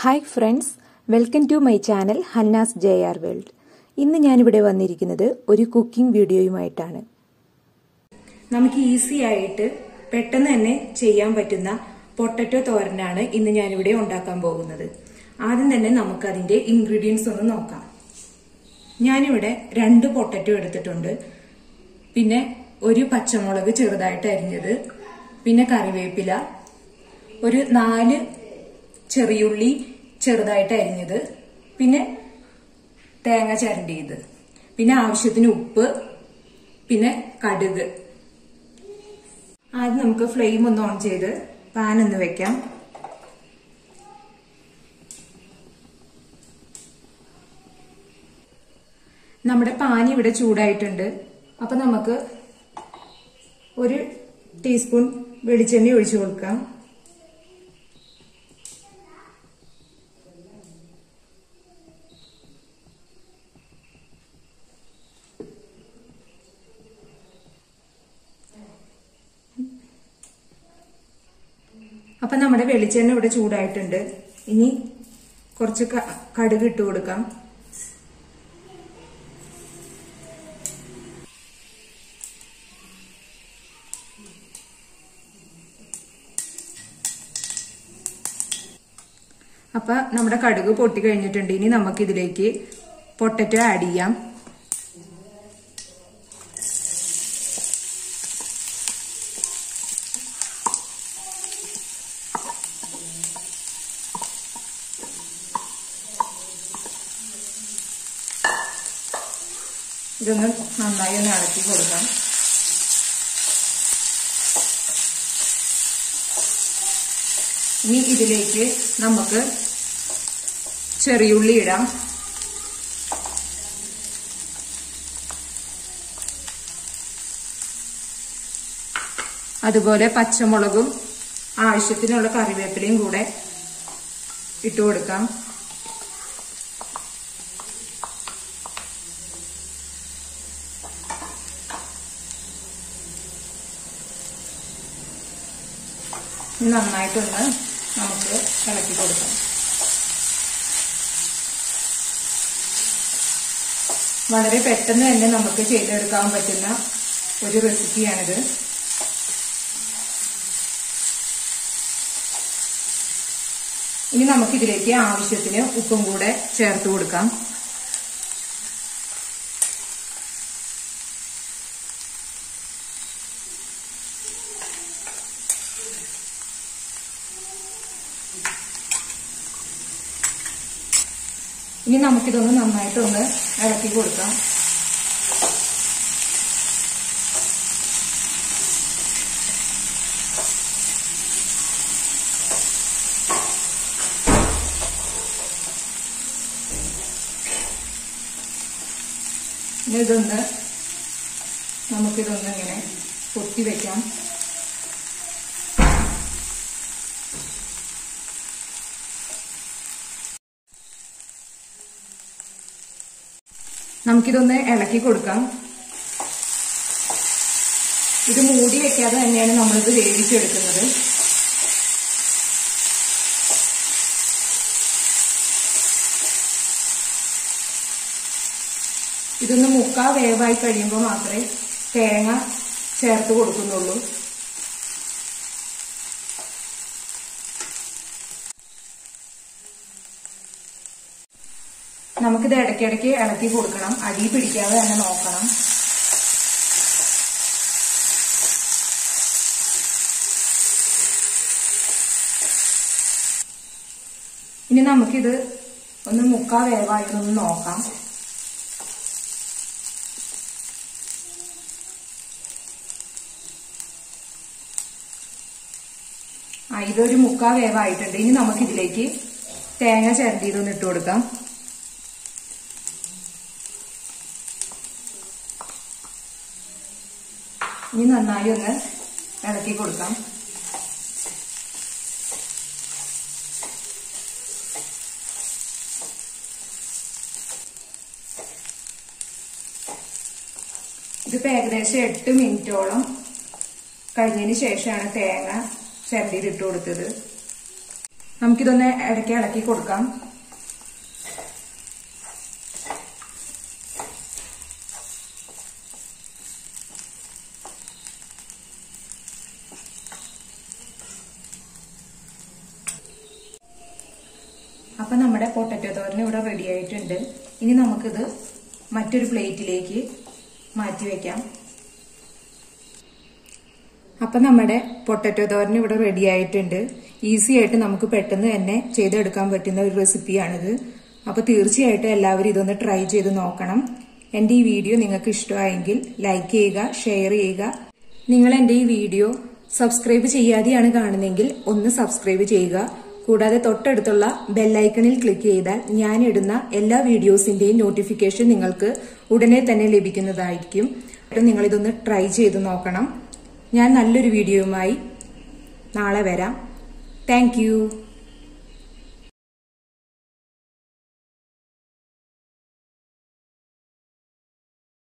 Hi friends welcome to my channel Hanna's J R world. ഇന്ന് ഞാനിവിടെ വന്നിരിക്കുന്നത് ഒരു കുക്കിംഗ് വീഡിയോയുമായിട്ടാണ്. നമുക്ക് ഈസി ആയിട്ട് പെട്ടെന്ന് തന്നെ ചെയ്യാൻ പറ്റുന്ന പൊട്ടറ്റോ തോരനാണ് ഇന്ന് ഞാനിവിടെ ഉണ്ടാക്കാൻ പോകുന്നത്. ആദ്യം തന്നെ നമുക്ക് അതിന്റെ ഇൻഗ്രീഡിയൻസ് ഒന്ന് നോക്കാം. ഞാനിവിടെ രണ്ട് പൊട്ടറ്റോ എടുത്തിട്ടുണ്ട്. പിന്നെ ഒരു പച്ചമുളക് ചെറുതായിട്ട് അരിഞ്ഞത്. പിന്നെ കറിവേപ്പില. ഒരു നാല് ചെറിയുള്ളി ചെറുതായിട്ട് അരിഞ്ഞത്. പിന്നെ തേങ്ങ ചരണ്ടിയത് പിന്നെ ആവശ്യത്തിന് ഉപ്പ്. പിന്നെ കടുക്. ആദ്യം നമുക്ക് ഫ്ലെയിം ഒന്ന് ഓൺ ചെയ്ത് പാൻ ഒന്ന് വെക്കാം. നമ്മുടെ പാൻ ഇവിടെ ചൂടായിട്ടുണ്ട്. അപ്പൊ നമുക്ക് ഒരു ടീസ്പൂൺ വെളിച്ചെണ്ണ ഒഴിച്ചു കൊടുക്കാം. അപ്പൊ നമ്മുടെ വെളിച്ചെണ്ണ ഇവിടെ ചൂടായിട്ടുണ്ട്. ഇനി കുറച്ച് കടുക് ഇട്ട് കൊടുക്കാം. അപ്പൊ നമ്മുടെ കടുക് പൊട്ടി കഴിഞ്ഞിട്ടുണ്ട്. ഇനി നമുക്കിതിലേക്ക് പൊട്ടറ്റോ ആഡ് ചെയ്യാം. ഇതൊന്ന് നന്നായി ഒന്ന് ഇളക്കി കൊടുക്കാം. ഇനി ഇതിലേക്ക് നമുക്ക് ചെറിയുള്ളി ഇടാം. അതുപോലെ പച്ചമുളകും ആവശ്യത്തിനുള്ള കറിവേപ്പിലയും കൂടെ ഇട്ടു കൊടുക്കാം. നന്നായിട്ടൊന്ന് നമുക്ക് ഇളക്കി കൊടുക്കാം. വളരെ പെട്ടെന്ന് തന്നെ നമുക്ക് ചെയ്തെടുക്കാൻ പറ്റുന്ന ഒരു റെസിപ്പിയാണിത്. ഇനി നമുക്കിതിലേക്ക് ആവശ്യത്തിന് ഉപ്പും കൂടെ ചേർത്ത് കൊടുക്കാം. ഇനി നമുക്കിതൊന്ന് നന്നായിട്ടൊന്ന് ഇളക്കി കൊടുക്കാം. ഇതൊന്ന് നമുക്കിതൊന്നിങ്ങനെ പൊത്തി വെക്കാം. നമുക്കിതൊന്ന് ഇളക്കി കൊടുക്കാം. ഇത് മൂടി വെക്കാതെ തന്നെയാണ് നമ്മളിത് വേവിച്ചെടുക്കുന്നത്. ഇതൊന്ന് മുക്കാ വേവായി കഴിയുമ്പോൾ മാത്രമേ തേങ്ങ ചേർത്ത് കൊടുക്കുന്നുള്ളൂ. നമുക്കിത് ഇടയ്ക്കിടയ്ക്ക് ഇളക്കി കൊടുക്കണം. അടി പിടിക്കാതെ തന്നെ നോക്കണം. ഇനി നമുക്കിത് ഒന്ന് മുക്കാ വേവായിട്ടൊന്ന് നോക്കാം. ആ ഇതൊരു മുക്കാ വേവായിട്ടുണ്ട്. ഇനി നമുക്കിതിലേക്ക് തേങ്ങ ചിരണ്ടിയതൊന്ന് ഇട്ട് കൊടുക്കാം. ഇനി നന്നായി ഒന്ന് ഇളക്കി കൊടുക്കാം. ഇതിപ്പോ ഏകദേശം എട്ട് മിനിറ്റോളം കഴിഞ്ഞതിന് ശേഷമാണ് തേങ്ങ ചിരണ്ടിയിൽ ഇട്ട് കൊടുത്തത്. നമുക്കിതൊന്ന് ഇടയ്ക്ക് ഇളക്കി കൊടുക്കാം. അപ്പൊ നമ്മുടെ പൊട്ടറ്റോ തോരൻ ഇവിടെ റെഡി ആയിട്ടുണ്ട്. ഇനി നമുക്കിത് മറ്റൊരു പ്ലേറ്റിലേക്ക് മാറ്റി വെക്കാം. അപ്പൊ നമ്മുടെ പൊട്ടറ്റോ തോരൻ ഇവിടെ റെഡി ആയിട്ടുണ്ട്. ഈസി ആയിട്ട് നമുക്ക് പെട്ടെന്ന് തന്നെ ചെയ്തെടുക്കാൻ പറ്റുന്ന ഒരു റെസിപ്പിയാണിത് അപ്പൊ തീർച്ചയായിട്ടും എല്ലാവരും ഇതൊന്ന് ട്രൈ ചെയ്ത് നോക്കണം. എന്റെ ഈ വീഡിയോ നിങ്ങൾക്ക് ഇഷ്ടമായെങ്കിൽ ലൈക്ക് ചെയ്യുക ഷെയർ ചെയ്യുക. നിങ്ങൾ എന്റെ ഈ വീഡിയോ സബ്സ്ക്രൈബ് ചെയ്യാതെയാണ് കാണുന്നതെങ്കിൽ ഒന്ന് സബ്സ്ക്രൈബ് ചെയ്യുക. കൂടാതെ തൊട്ടടുത്തുള്ള ബെല്ലൈക്കണിൽ ക്ലിക്ക് ചെയ്താൽ ഞാൻ ഇടുന്ന എല്ലാ വീഡിയോസിന്റെയും നോട്ടിഫിക്കേഷൻ നിങ്ങൾക്ക് ഉടനെ തന്നെ ലഭിക്കുന്നതായിരിക്കും. നിങ്ങൾ ഇതൊന്ന് ട്രൈ ചെയ്ത് നോക്കണം. ഞാൻ നല്ലൊരു വീഡിയോയുമായി നാളെ വരാം. താങ്ക്